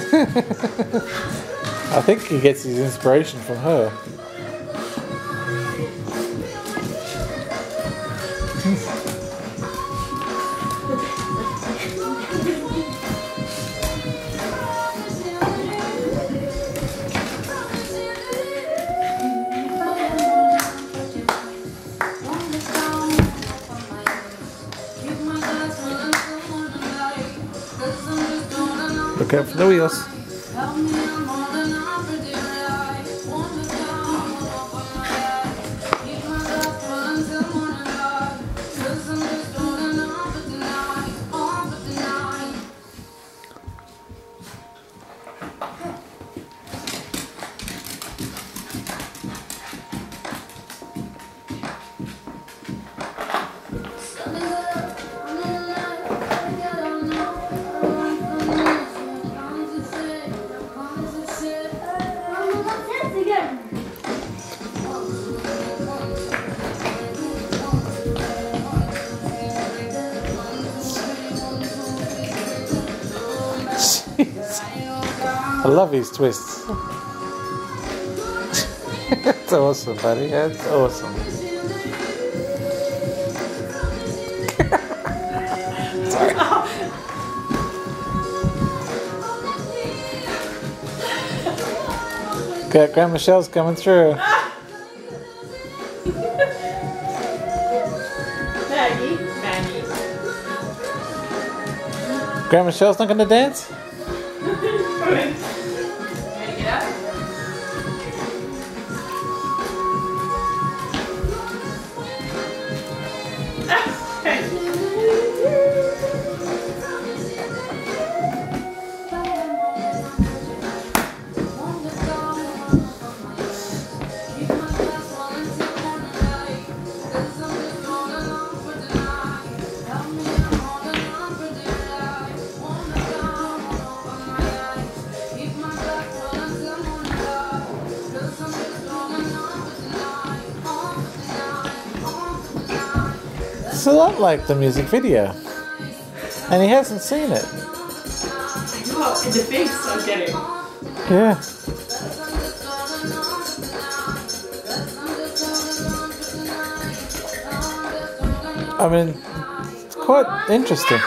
I think he gets his inspiration from her. Out for the wheels. I love his twists. That's awesome, buddy. That's awesome. Sorry. Got Grandma Michelle's coming through. Maggie. Maggie. Grandma Michelle's not gonna dance? It's a lot like the music video. And he hasn't seen it. The face, I'm getting. Yeah. I mean, it's quite interesting.